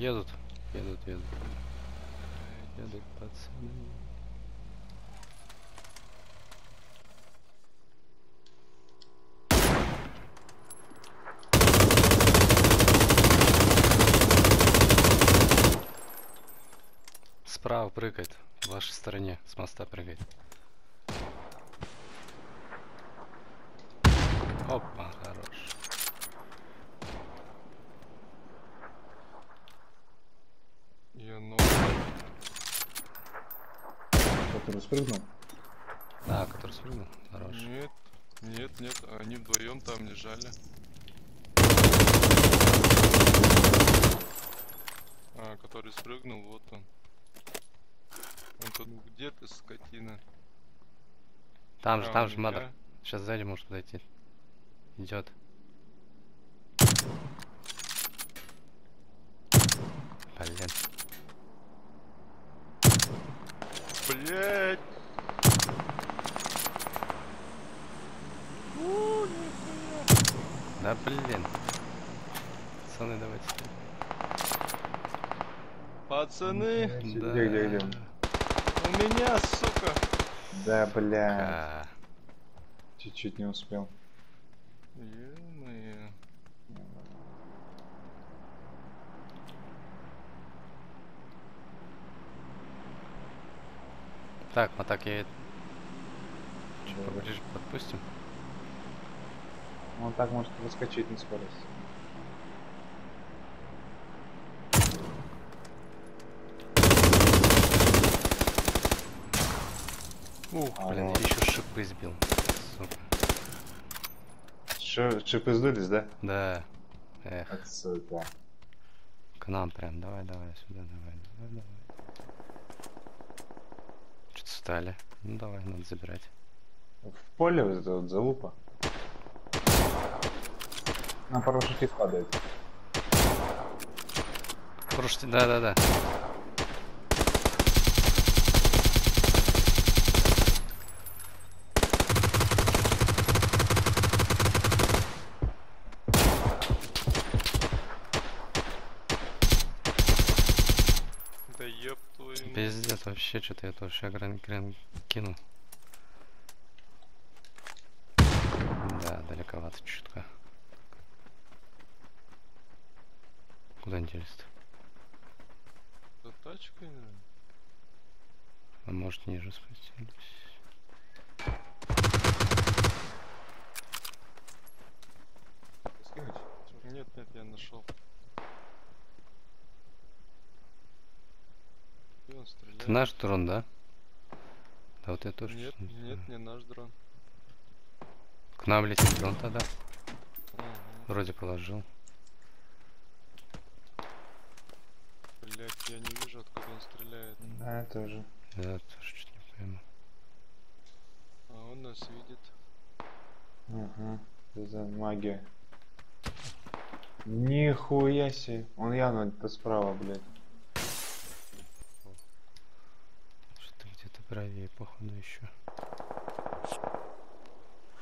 Едут, едут, едут. Едут пацаны. Справа прыгает, в вашей стороне, с моста прыгает. Опа, хорош. Я ну... Который спрыгнул. Да, который спрыгнул, хорош. Нет, нет, нет, они вдвоем там лежали. А, который спрыгнул, вот он. Он тут где ты, скотина? Там же, А, там у же, мадр. меня? Сейчас сзади может подойти. Идет. Блин. Блять! Да блин. Пацаны, давайте. Пацаны, Где, Да. где, где? у меня, сука! Да, бля. Чуть-чуть не успел. Ё-моё. Так, мы так я чуть поближе подпустим. Он так может выскочить на скорость. Ух, блин, Ага. я еще шипы сбил. Сука. Шо, чипы сдулись, да? Да. Эх, Отсюда. к нам прям. Давай, давай, сюда, давай, давай, давай. Что-то стали. Ну давай, надо забирать. В поле вот это вот залупа. На парашютист падает. Слушайте, да-да-да. Вообще что-то я тоже гран гран кинул. Да, далековато чутка. Куда они делись-то? За тачкой, наверное? А может ниже спустились? Скинуть? Нет, нет, я нашел. Он стреляет. Это наш дрон, да? Да вот я тоже. Нет, нет, не наш дрон. К нам летит дрон тогда. Ага. Вроде положил. Блять, я не вижу, откуда он стреляет. Да, я тоже. Я тоже что-то не пойму. А он нас видит. Ага. Что за магия? Нихуя себе. Он явно справа, блядь. Что-то где-то правее, походу, еще.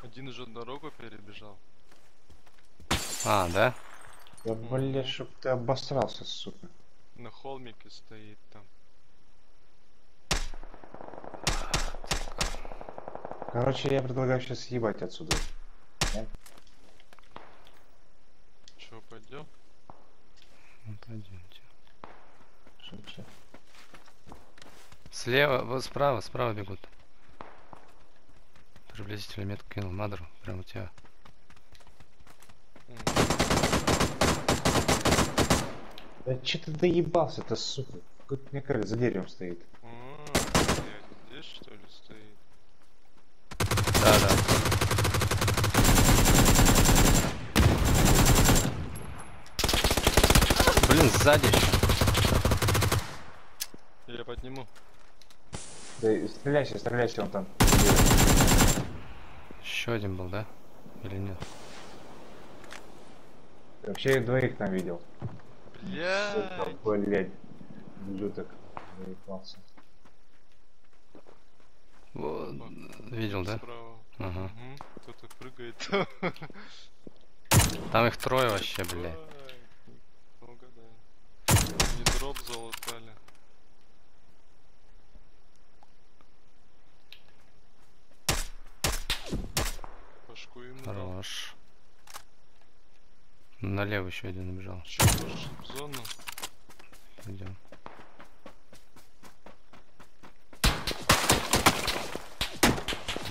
Один уже дорогу перебежал. А, да? Да, блядь, чтоб ты обосрался, сука. На холмике стоит там. Короче, я предлагаю сейчас съебать отсюда. Че, пойдем? Ну, пойдемте. Шо. Слева, вот справа, справа бегут. Приблизительно метку кинул. Мадру, прям у тебя. Да че ты доебался-то, сука? Какой-то мне кажется, за деревом стоит. А, блядь, здесь что ли стоит? Да, да. Блин, сзади. Я подниму. Да и стреляйся, стреляйся, он там. Еще один был, да? Или нет? Вообще я двоих там видел. Блядь. Сука, блядь. Ублюдок. Заебался. Вот, видел, да? Справа. Ага. Кто-то прыгает. Там их трое вообще, блядь. Ну-ка, да. залутали. Башку ему дал. Хорош. Налево еще один убежал. Пошли в зону? Идем.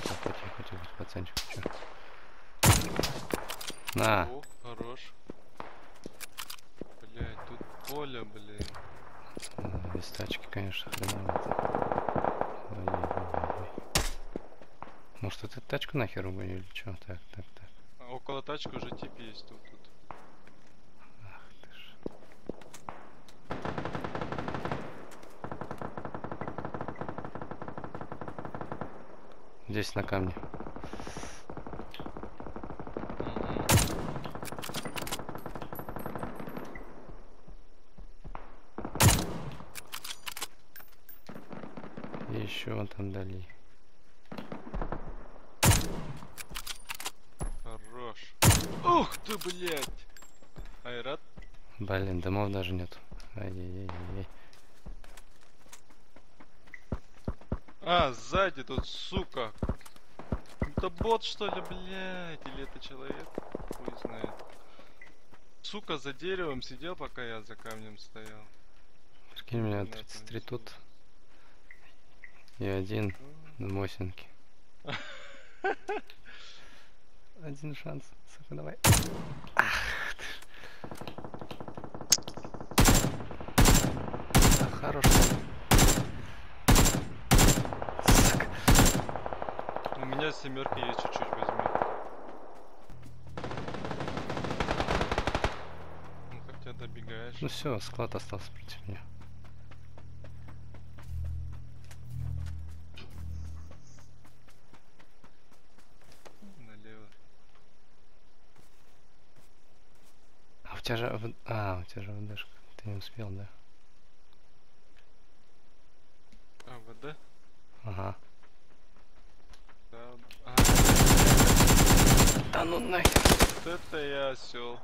Тихо, тихо, тихо, пацанчик. чё? На, О, хорош. Блять, тут поле, блин. э, без тачки, конечно, хреновато. Может, это тачку нахер угонили или что? Так, так, так. Около тачки уже тип есть тут. тут. Ах ты ж. Здесь на камне. Еще вон там дали. Хорош. Ух ты, блять! Айрат? Блин, домов даже нет. Ай-яй-яй-яй. А, сзади тут, сука. Это бот, что ли, блядь? Или это человек? Хуй знает. Сука, за деревом сидел, пока я за камнем стоял. Прикинь, меня Да, 33 там тут. И один на Мосинке. Один шанс. Сука, давай. Ах ты ж. А, Хорош. Сука. У меня семерки есть чуть-чуть, возьми. Ну хотя добегаешь. Ну все, склад остался против меня. Тебя же... А, у тебя же ВДшка. Ты не успел, да? А, ВД? Ага. Да. А, Да ну нахер. вот это я осел.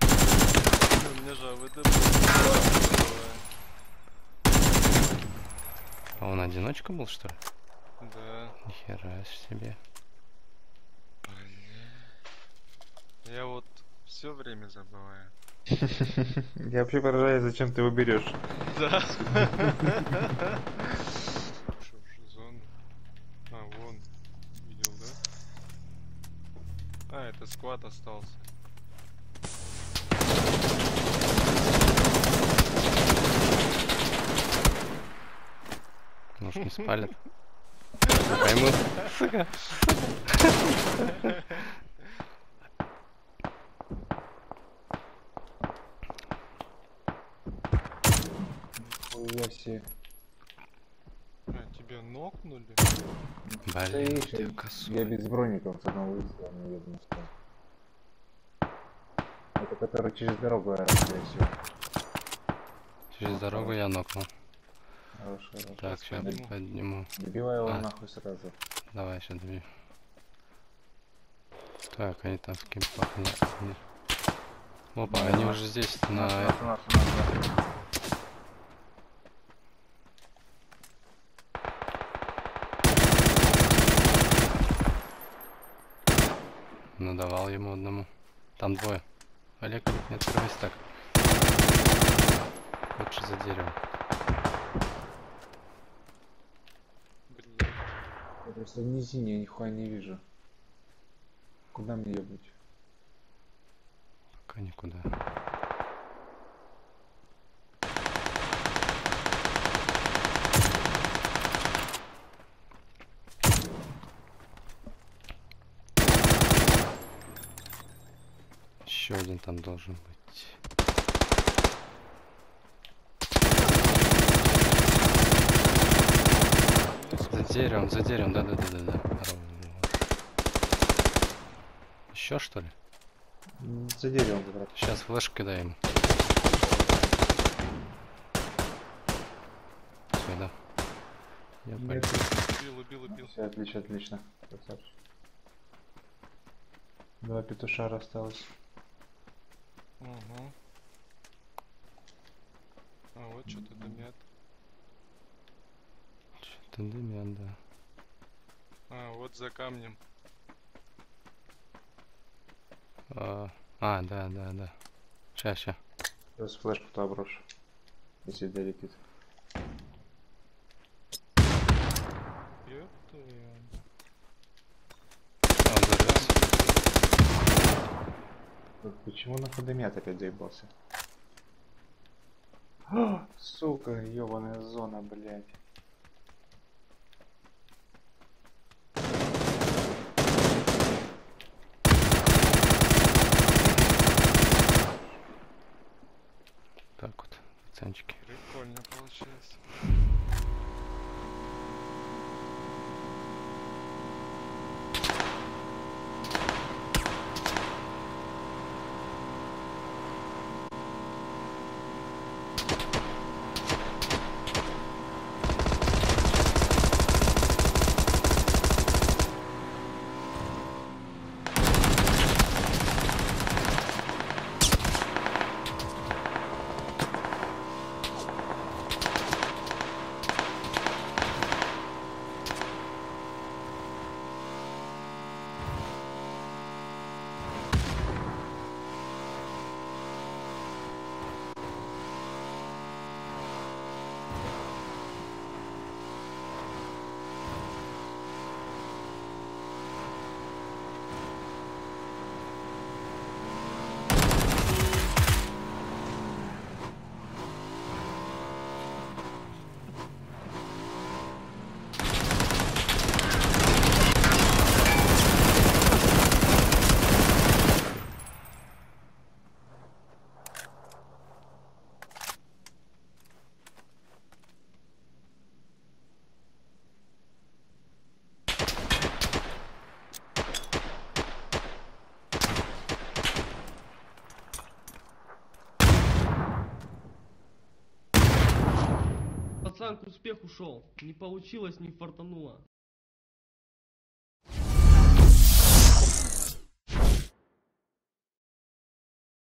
У меня же АВД. А он одиночка был, что ли? Да. Нихера себе. Я вот все время забываю. Я вообще поражаюсь, зачем ты его берешь. Да. А, вон. Видел, да? А, это сквад остался. Может не спалят? Поймут. Сука. Себе. А, тебя нокнули? Блин, ты я косой. без броников с одного выстрела не видно, что. Это который через дорогу аэропорт, скорее всего. Через дорогу я нокнул. Хорошо, хорошо. Так, сейчас подниму. подниму. Добивай его А. нахуй сразу. Давай, сейчас добью. Так, они там в кемпах. Опа, они уже здесь на... нас, нас, нас, Надавал ему одному. Там двое. Олег, не открывайся так. Лучше за деревом. Блин. Я просто в низине, я нихуя не вижу. Куда мне ебнуть? Пока никуда. Еще один там должен быть. За деревом, за деревом, да, да, да, да, да. Еще что ли? За деревом раз. Сейчас флеш кидаем. Сюда. Я Нет, понял. Убил, убил, убил. Все, отлично, отлично. Красавчик. Два петушара осталось. Угу. А вот что-то дымят. Что-то дымят, да. А, вот за камнем. А, а, да, да, да. Ща, ща. Сейчас флешку туда брошу. Если долетит. Ёб твою. Он зарылся. Вот Почему на ходомет опять заебался? А, Сука, ебаная зона, блядь. Так вот, пацанчики. Прикольно получилось. Пацан к успеху шел. Не получилось, не фартануло.